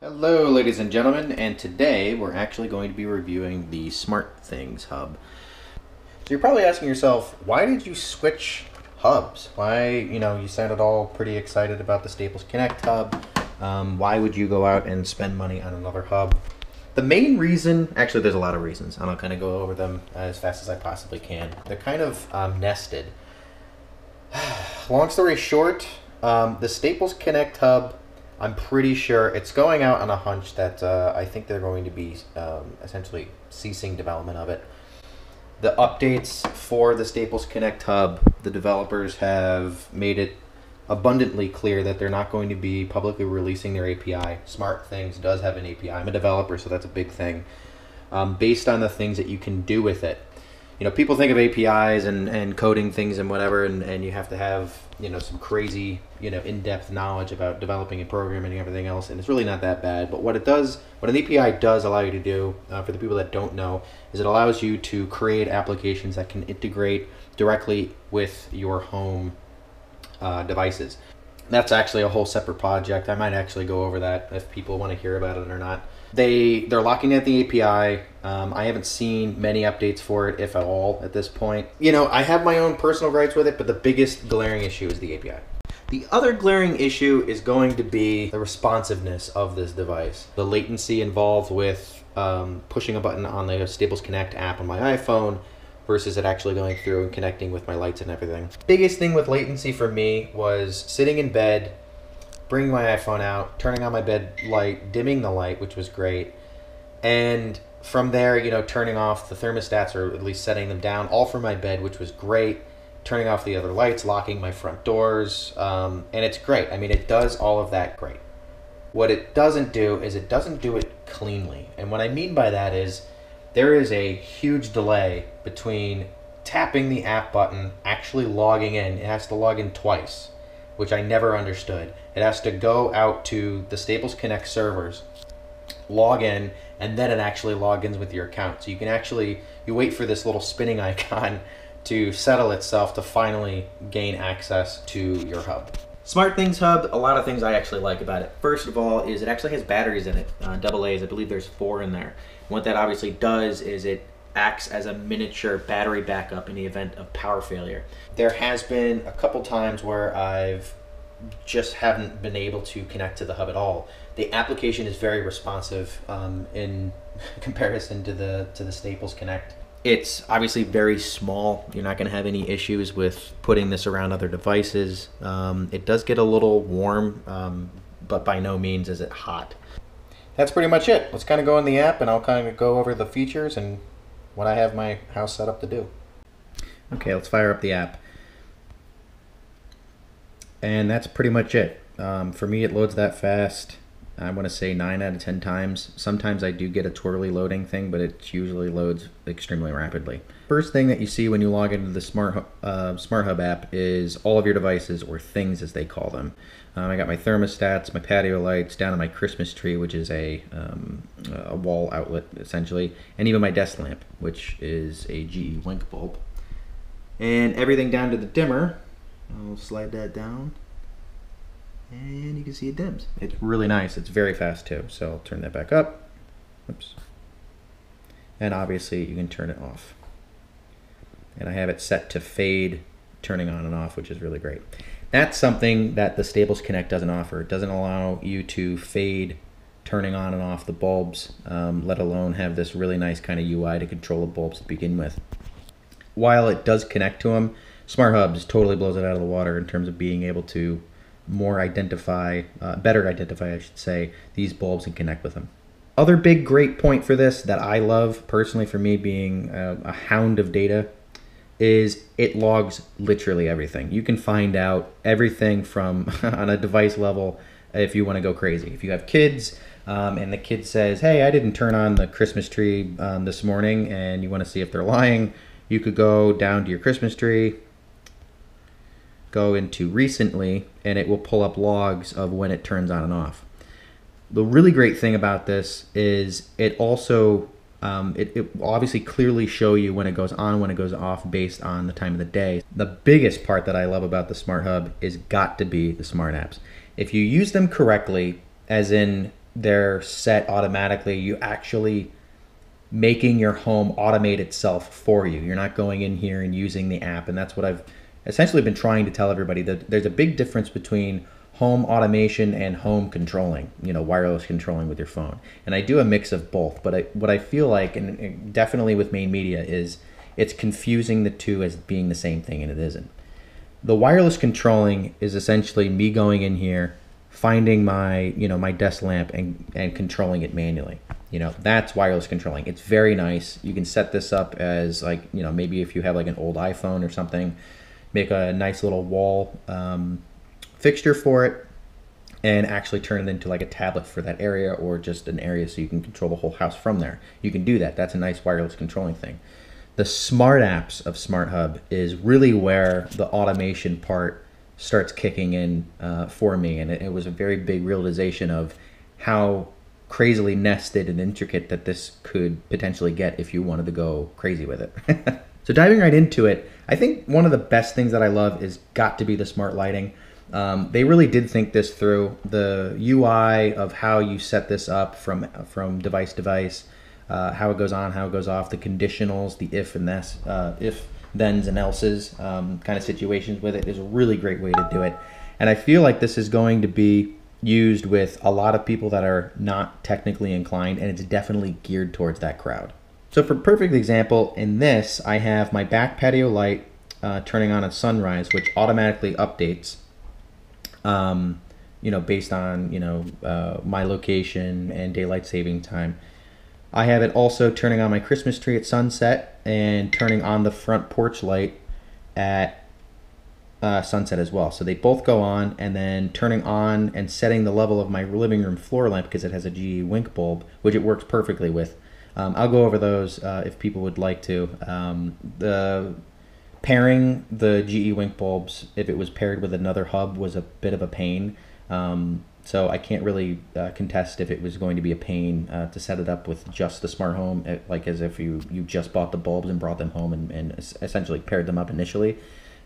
Hello ladies and gentlemen, and today we're actually going to be reviewing the SmartThings hub. So you're probably asking yourself, why did you switch hubs? Why, you know, you sounded all pretty excited about the Staples Connect hub. Um, why would you go out and spend money on another hub? The main reason, actually there's a lot of reasons, and I'll kind of go over them as fast as I possibly can. They're kind of um, nested. Long story short, um, the Staples Connect hub I'm pretty sure it's going out on a hunch that uh, I think they're going to be um, essentially ceasing development of it. The updates for the Staples Connect hub, the developers have made it abundantly clear that they're not going to be publicly releasing their API. SmartThings does have an API. I'm a developer, so that's a big thing. Um, based on the things that you can do with it you know, people think of APIs and, and coding things and whatever, and, and you have to have, you know, some crazy, you know, in-depth knowledge about developing and programming and everything else, and it's really not that bad. But what it does, what an API does allow you to do, uh, for the people that don't know, is it allows you to create applications that can integrate directly with your home uh, devices. That's actually a whole separate project. I might actually go over that if people want to hear about it or not. They they're locking at the API. Um, I haven't seen many updates for it, if at all, at this point. You know, I have my own personal gripes with it, but the biggest glaring issue is the API. The other glaring issue is going to be the responsiveness of this device. The latency involved with um, pushing a button on the Staples Connect app on my iPhone versus it actually going through and connecting with my lights and everything. Biggest thing with latency for me was sitting in bed bringing my iPhone out, turning on my bed light, dimming the light, which was great, and from there, you know, turning off the thermostats or at least setting them down, all for my bed, which was great. Turning off the other lights, locking my front doors, um, and it's great. I mean, it does all of that great. What it doesn't do is it doesn't do it cleanly. And what I mean by that is there is a huge delay between tapping the app button, actually logging in. It has to log in twice which I never understood. It has to go out to the Staples Connect servers, log in, and then it actually logins with your account. So you can actually you wait for this little spinning icon to settle itself to finally gain access to your hub. SmartThings Hub, a lot of things I actually like about it. First of all, is it actually has batteries in it, uh, double A's. I believe there's four in there. what that obviously does is it acts as a miniature battery backup in the event of power failure. There has been a couple times where I've just haven't been able to connect to the hub at all. The application is very responsive um, in comparison to the to the Staples Connect. It's obviously very small. You're not going to have any issues with putting this around other devices. Um, it does get a little warm, um, but by no means is it hot. That's pretty much it. Let's kind of go in the app and I'll kind of go over the features and what I have my house set up to do. Okay, let's fire up the app. And that's pretty much it. Um, for me, it loads that fast. I want to say 9 out of 10 times. Sometimes I do get a twirly loading thing, but it usually loads extremely rapidly. First thing that you see when you log into the Smart, uh, Smart Hub app is all of your devices, or things as they call them. Um, I got my thermostats, my patio lights, down to my Christmas tree, which is a, um, a wall outlet essentially, and even my desk lamp, which is a GE Wink bulb. And everything down to the dimmer. I'll slide that down and you can see it dims. It's really nice. It's very fast too. So I'll turn that back up. Oops. And obviously you can turn it off. And I have it set to fade, turning on and off, which is really great. That's something that the Staples Connect doesn't offer. It doesn't allow you to fade turning on and off the bulbs, um, let alone have this really nice kind of UI to control the bulbs to begin with. While it does connect to them, Smart Hubs totally blows it out of the water in terms of being able to more identify, uh, better identify, I should say, these bulbs and connect with them. Other big great point for this that I love personally for me being a, a hound of data is it logs literally everything. You can find out everything from on a device level if you want to go crazy. If you have kids um, and the kid says, "Hey, I didn't turn on the Christmas tree um, this morning," and you want to see if they're lying, you could go down to your Christmas tree, go into recently and it will pull up logs of when it turns on and off. The really great thing about this is it also um, it, it will obviously clearly show you when it goes on, when it goes off based on the time of the day. The biggest part that I love about the Smart Hub is got to be the smart apps. If you use them correctly, as in they're set automatically. You actually making your home automate itself for you. You're not going in here and using the app, and that's what I've essentially been trying to tell everybody that there's a big difference between home automation and home controlling, you know, wireless controlling with your phone. And I do a mix of both, but I, what I feel like, and definitely with main media, is it's confusing the two as being the same thing, and it isn't. The wireless controlling is essentially me going in here, finding my, you know, my desk lamp and, and controlling it manually. You know, that's wireless controlling. It's very nice. You can set this up as like, you know, maybe if you have like an old iPhone or something, make a nice little wall um, fixture for it and actually turn it into like a tablet for that area or just an area so you can control the whole house from there. You can do that. That's a nice wireless controlling thing. The smart apps of Smart Hub is really where the automation part starts kicking in uh, for me. And it, it was a very big realization of how crazily nested and intricate that this could potentially get if you wanted to go crazy with it. so diving right into it, I think one of the best things that I love is got to be the smart lighting. Um, they really did think this through. The UI of how you set this up from from device to device, uh, how it goes on, how it goes off, the conditionals, the if and this, uh, if thens and elses um, kind of situations with it is a really great way to do it. And I feel like this is going to be used with a lot of people that are not technically inclined, and it's definitely geared towards that crowd. So for perfect example, in this, I have my back patio light uh, turning on at sunrise, which automatically updates um, you know, based on you know uh, my location and daylight saving time. I have it also turning on my Christmas tree at sunset and turning on the front porch light at uh, sunset as well. So they both go on, and then turning on and setting the level of my living room floor lamp because it has a GE Wink bulb, which it works perfectly with. Um, I'll go over those uh, if people would like to. Um, the pairing the GE Wink bulbs, if it was paired with another hub, was a bit of a pain. Um, so I can't really uh, contest if it was going to be a pain uh, to set it up with just the smart home, eh, like as if you, you just bought the bulbs and brought them home and, and essentially paired them up initially.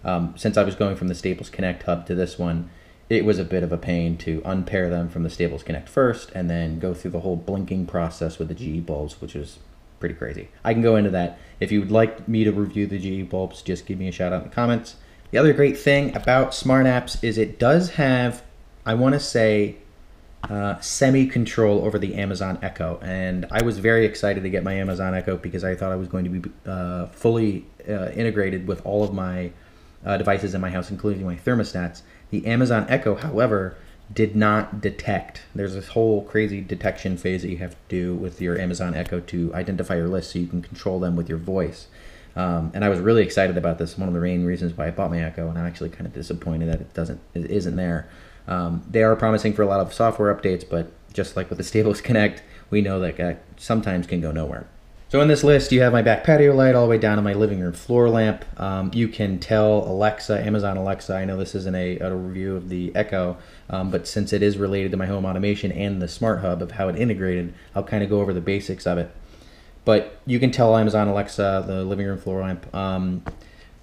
Um, since I was going from the Staples Connect hub to this one, it was a bit of a pain to unpair them from the Staples Connect first and then go through the whole blinking process with the GE bulbs, which is pretty crazy. I can go into that. If you would like me to review the GE bulbs, just give me a shout out in the comments. The other great thing about Smart Apps is it does have, I want to say, uh, semi control over the Amazon Echo. And I was very excited to get my Amazon Echo because I thought I was going to be uh, fully uh, integrated with all of my uh, devices in my house, including my thermostats. The Amazon Echo, however, did not detect. There's this whole crazy detection phase that you have to do with your Amazon Echo to identify your list so you can control them with your voice. Um, and I was really excited about this. One of the main reasons why I bought my Echo, and I'm actually kind of disappointed that it doesn't, it isn't there. Um, they are promising for a lot of software updates, but just like with the Staples Connect, we know that sometimes can go nowhere. So in this list, you have my back patio light all the way down to my living room floor lamp. Um, you can tell Alexa, Amazon Alexa, I know this isn't a, a review of the Echo, um, but since it is related to my home automation and the smart hub of how it integrated, I'll kind of go over the basics of it. But you can tell Amazon Alexa, the living room floor lamp, um,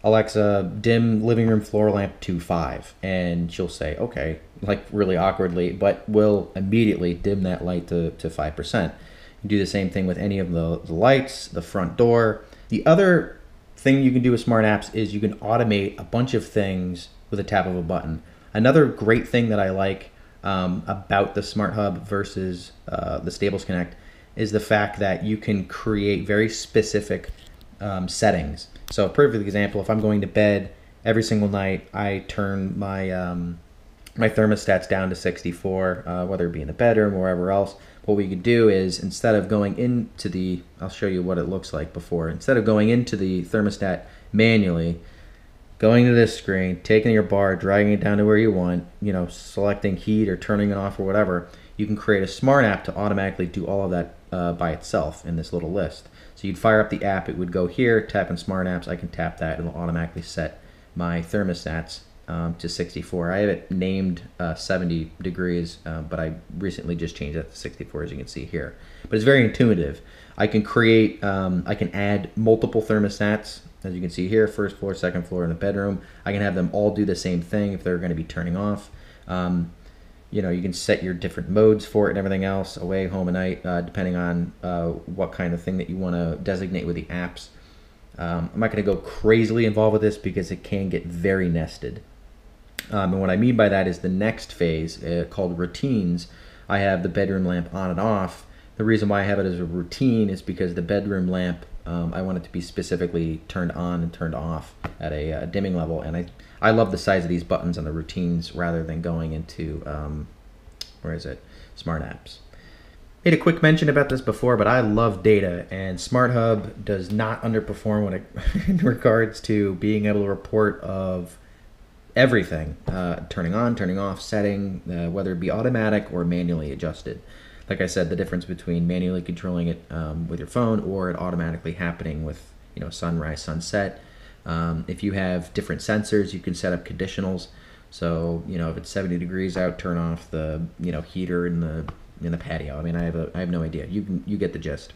Alexa, dim living room floor lamp to five. And she'll say, okay, like really awkwardly, but will immediately dim that light to, to 5%. You do the same thing with any of the, the lights, the front door. The other thing you can do with smart apps is you can automate a bunch of things with a tap of a button. Another great thing that I like um, about the Smart Hub versus uh, the Staples Connect is the fact that you can create very specific um, settings. So, a perfect example: if I'm going to bed every single night, I turn my um, my thermostats down to 64, uh, whether it be in the bedroom or wherever else what we could do is instead of going into the, I'll show you what it looks like before, instead of going into the thermostat manually, going to this screen, taking your bar, dragging it down to where you want, you know, selecting heat or turning it off or whatever, you can create a smart app to automatically do all of that uh, by itself in this little list. So you'd fire up the app, it would go here, tap in smart apps, I can tap that, it'll automatically set my thermostats um, to 64. I have it named uh, 70 degrees, uh, but I recently just changed that to 64, as you can see here. But it's very intuitive. I can create, um, I can add multiple thermostats, as you can see here, first floor, second floor in the bedroom. I can have them all do the same thing if they're going to be turning off. Um, you know, you can set your different modes for it and everything else, away, home, and night, uh, depending on uh, what kind of thing that you want to designate with the apps. Um, I'm not going to go crazily involved with this because it can get very nested. Um, and what I mean by that is the next phase uh, called routines. I have the bedroom lamp on and off. The reason why I have it as a routine is because the bedroom lamp, um, I want it to be specifically turned on and turned off at a uh, dimming level. And I, I love the size of these buttons on the routines rather than going into, um, where is it, smart apps. Made a quick mention about this before, but I love data, and Smart Hub does not underperform when it, in regards to being able to report of everything, uh, turning on, turning off, setting, uh, whether it be automatic or manually adjusted. Like I said, the difference between manually controlling it um, with your phone or it automatically happening with you know sunrise, sunset. Um, if you have different sensors, you can set up conditionals. So you know if it's 70 degrees out, turn off the you know heater in the in the patio. I mean, I have a, I have no idea. You can you get the gist.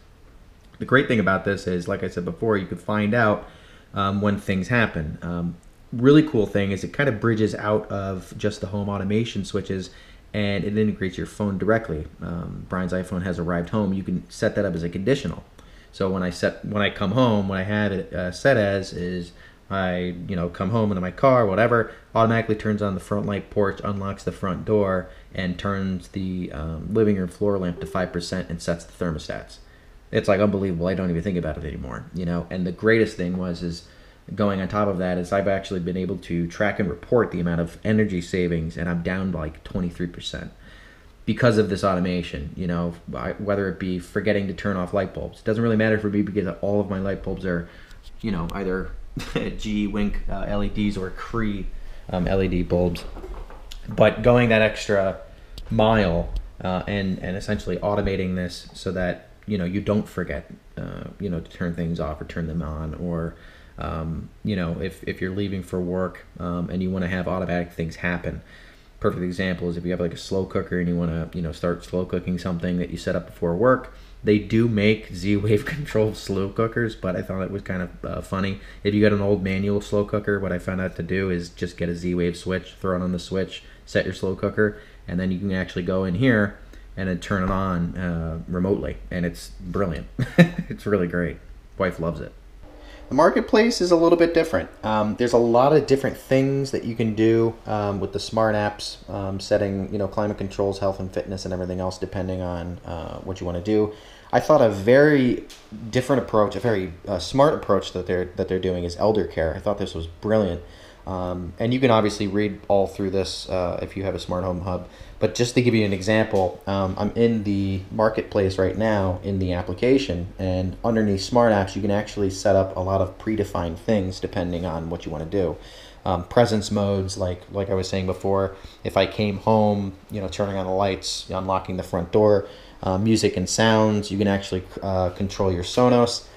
The great thing about this is, like I said before, you could find out um, when things happen. Um, really cool thing is it kind of bridges out of just the home automation switches and it integrates your phone directly. Um, Brian's iPhone has arrived home. You can set that up as a conditional. So when I set when I come home, when I have it uh, set as is I you know come home into my car, whatever, automatically turns on the front light porch, unlocks the front door, and turns the um, living room floor lamp to five percent and sets the thermostats. It's like unbelievable. I don't even think about it anymore, you know. And the greatest thing was is going on top of that is I've actually been able to track and report the amount of energy savings, and I'm down like 23% because of this automation. You know, whether it be forgetting to turn off light bulbs, it doesn't really matter for me because all of my light bulbs are, you know, either G Wink uh, LEDs or Cree um, LED bulbs. But going that extra mile uh, and and essentially automating this so that you know you don't forget, uh, you know, to turn things off or turn them on or um, you know, if, if you're leaving for work um, and you want to have automatic things happen, perfect example is if you have like a slow cooker and you want to, you know, start slow cooking something that you set up before work. They do make Z-Wave controlled slow cookers, but I thought it was kind of uh, funny. If you got an old manual slow cooker, what I found out to do is just get a Z-Wave switch, throw it on the switch, set your slow cooker, and then you can actually go in here and then turn it on uh, remotely, and it's brilliant. it's really great. Wife loves it. The marketplace is a little bit different. Um, there's a lot of different things that you can do um, with the smart apps, um, setting you know climate controls, health and fitness, and everything else, depending on uh, what you want to do. I thought a very different approach, a very uh, smart approach that they're that they're doing is elder care. I thought this was brilliant. Um, and you can obviously read all through this uh, if you have a smart home hub. But just to give you an example, um, I'm in the marketplace right now in the application, and underneath smart apps, you can actually set up a lot of predefined things depending on what you want to do. Um, presence modes, like like I was saying before, if I came home, you know, turning on the lights, unlocking the front door, uh, music and sounds, you can actually uh, control your Sonos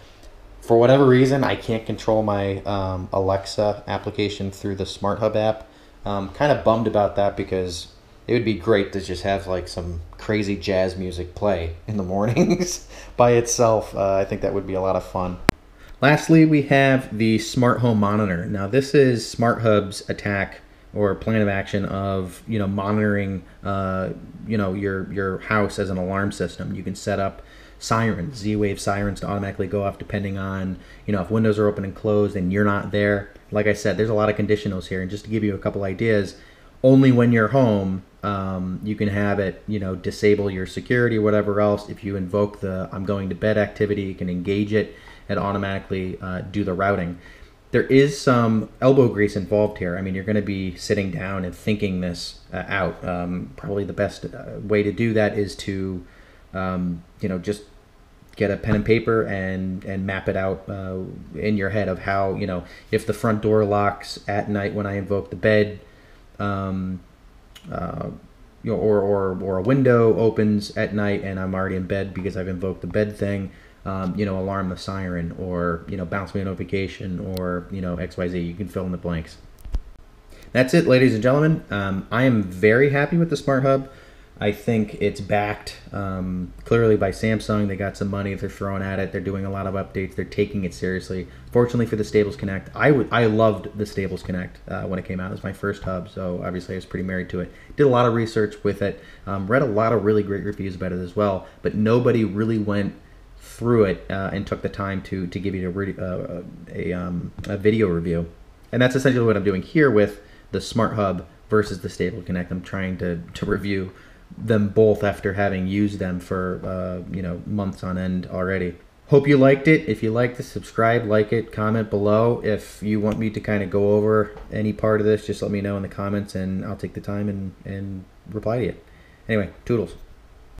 for whatever reason, I can't control my um, Alexa application through the Smart Hub app. Um, kind of bummed about that because it would be great to just have like some crazy jazz music play in the mornings by itself. Uh, I think that would be a lot of fun. Lastly, we have the smart home monitor. Now, this is Smart Hub's attack or plan of action of you know monitoring uh, you know your your house as an alarm system. You can set up sirens, Z-Wave sirens to automatically go off depending on, you know, if windows are open and closed and you're not there. Like I said, there's a lot of conditionals here. And just to give you a couple ideas, only when you're home, um, you can have it, you know, disable your security or whatever else. If you invoke the I'm going to bed activity, you can engage it and automatically uh, do the routing. There is some elbow grease involved here. I mean, you're going to be sitting down and thinking this uh, out. Um, probably the best uh, way to do that is to um, you know, just get a pen and paper and and map it out uh, in your head of how you know if the front door locks at night when I invoke the bed, um, uh, you know, or or or a window opens at night and I'm already in bed because I've invoked the bed thing. Um, you know, alarm the siren, or you know, bounce me a notification, or you know, X Y Z. You can fill in the blanks. That's it, ladies and gentlemen. Um, I am very happy with the Smart Hub. I think it's backed um, clearly by Samsung. They got some money they're throwing at it. They're doing a lot of updates. They're taking it seriously. Fortunately for the Staples Connect, I, w- I loved the Staples Connect uh, when it came out. It was my first hub, so obviously I was pretty married to it. Did a lot of research with it. Um, read a lot of really great reviews about it as well. But nobody really went through it uh, and took the time to to give you a, re- uh, a, um, a video review. And that's essentially what I'm doing here with the Smart Hub versus the Stable Connect. I'm trying to, to review them both after having used them for uh, you know months on end already. Hope you liked it. If you liked it, subscribe, like it, comment below. If you want me to kind of go over any part of this, just let me know in the comments and I'll take the time and, and reply to you. Anyway, toodles.